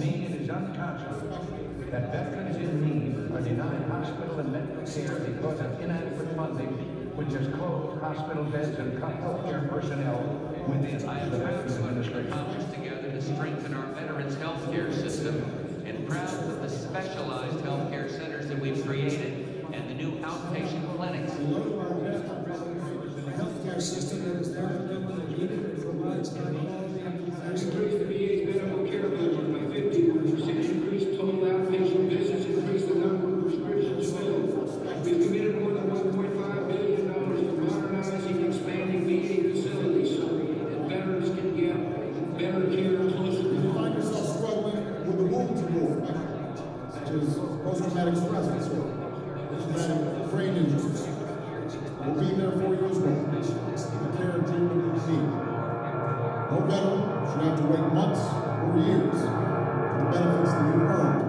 me, it is unconscionable that veterans in need are denied hospital and medical care because of inadequate funding, which has closed hospital beds and cut healthcare personnel within the Veterans Administration. Congress together to strengthen our veterans' health care system and proud of the specialized health care centers that we've created and the new outpatient clinics. We look to our veterans for a healthcare system that is there for them when they need it and provides high quality Increase education. the VA's medical care budget by fifty-one percent, increase total outpatient visits, increase the number of prescriptions filled. We've committed more than one point five billion dollars to modernizing, and expanding VA facilities so that veterans can get better care closer to If you home. find yourself struggling with a wound board, such as post-traumatic stress disorder, post-traumatic brain injuries, we'll be there for you as well. The care treatment you need. No veteran should have to wait months or years for the benefits that you've earned.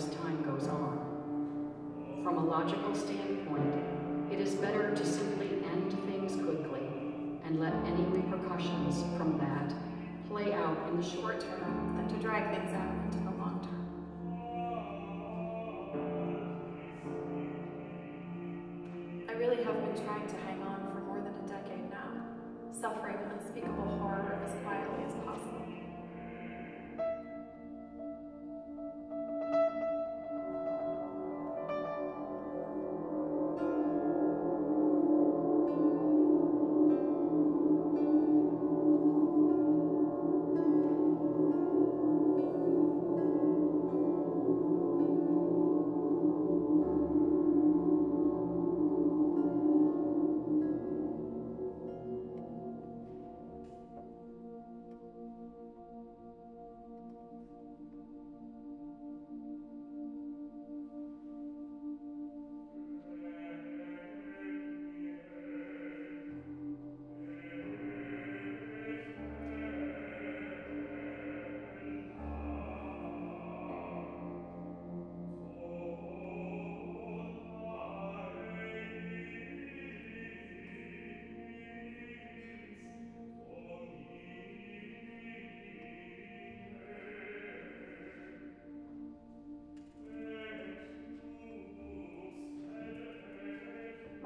As time goes on. From a logical standpoint, it is better to simply end things quickly and let any repercussions from that play out in the short term than to drag things out into the long term. I really have been trying to hang on for more than a decade now, suffering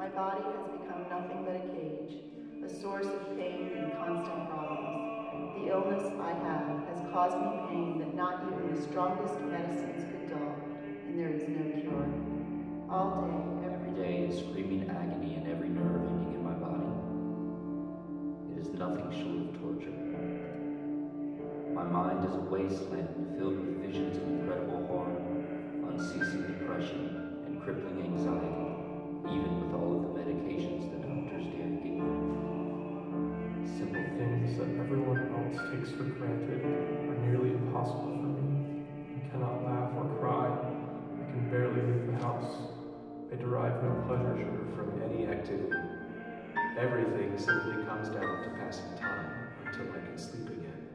My body has become nothing but a cage, a source of pain and constant problems. The illness I have has caused me pain that not even the strongest medicines could dull, and there is no cure. All day, every day is screaming agony in every nerve ending in my body. It is nothing short of torture. My mind is a wasteland filled with visions of incredible horror, unceasing depression, and crippling anxiety, even with all of the medications the doctors dare give. Simple things that everyone else takes for granted are nearly impossible for me. I cannot laugh or cry. I can barely leave the house. I derive no pleasure from any activity. Everything simply comes down to passing time until I can sleep again.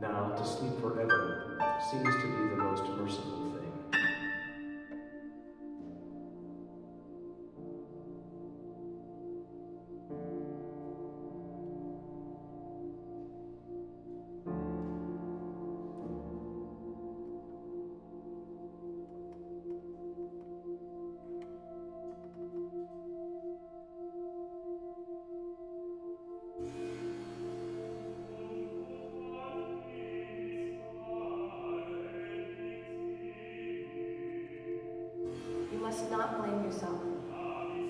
Now, to sleep forever seems to be the most merciful not blame yourself.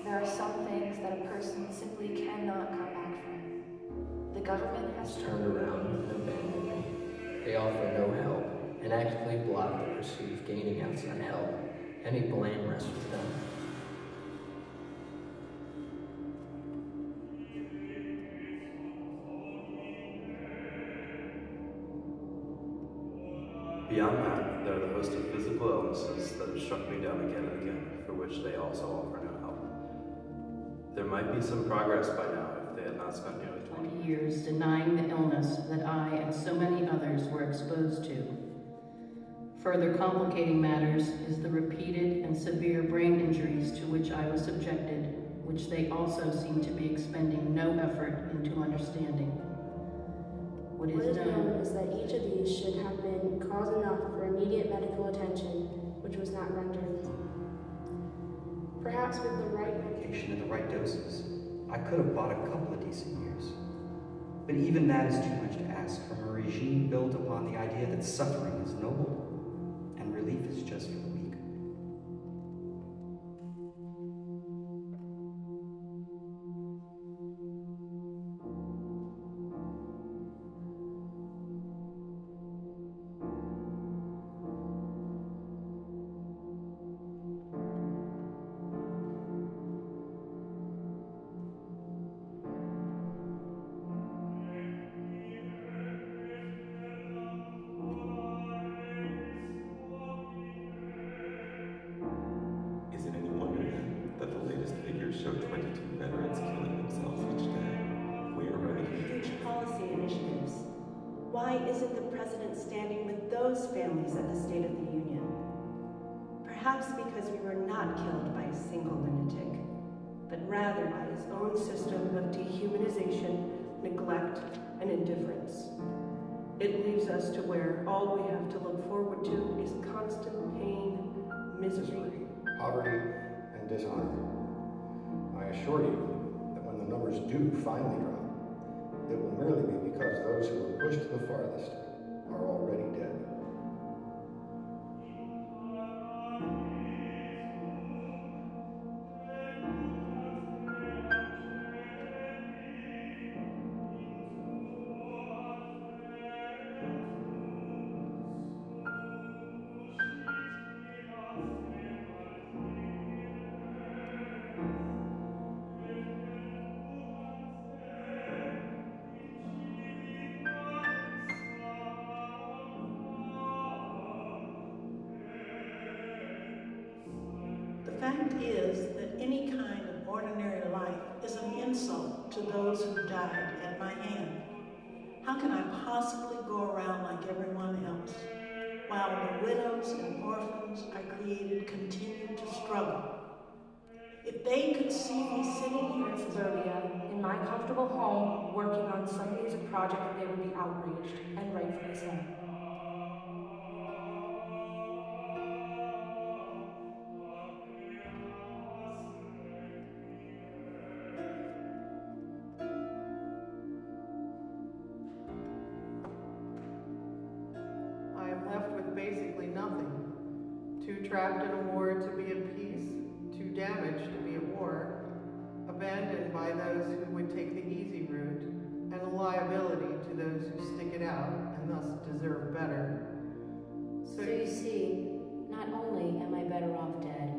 There are some things that a person simply cannot come back from. The government has turned around and abandoned me. They offer no help and actively block the pursuit of gaining outside help. Any blame rests with them. Beyond that, there are the host of physical illnesses that have struck me down again and again, for which they also offer no help. There might be some progress by now if they had not spent nearly 20 years denying the illness that I and so many others were exposed to. Further complicating matters is the repeated and severe brain injuries to which I was subjected, which they also seem to be expending no effort into understanding. What is known is that each of these should have been cause enough for immediate medical attention, which was not rendered. Perhaps with the right medication and the right doses, I could have bought a couple of decent years. But even that is too much to ask from a regime built upon the idea that suffering is noble and relief is just for Why isn't the president standing with those families at the State of the Union? Perhaps because we were not killed by a single lunatic, but rather by his own system of dehumanization, neglect, and indifference. It leaves us to where all we have to look forward to is constant pain, misery, poverty, and dishonor. I assure you that when the numbers do finally drop, it will merely be because those who are pushed the farthest are already dead. Fact is that any kind of ordinary life is an insult to those who died at my hand. How can I possibly go around like everyone else, while the widows and orphans I created continue to struggle? If they could see me sitting here in suburbia, in my comfortable home, working on some music project, they would be outraged, and rightfully so. Left with basically nothing. Too trapped in a war to be at peace, too damaged to be at war, abandoned by those who would take the easy route, and a liability to those who stick it out and thus deserve better. So, you see, not only am I better off dead,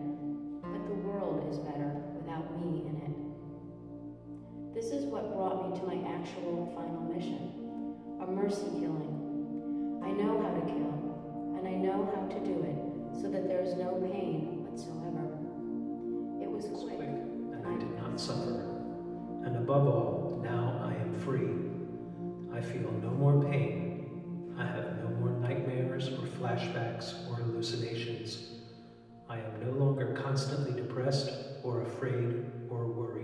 hallucinations. I am no longer constantly depressed or afraid or worried.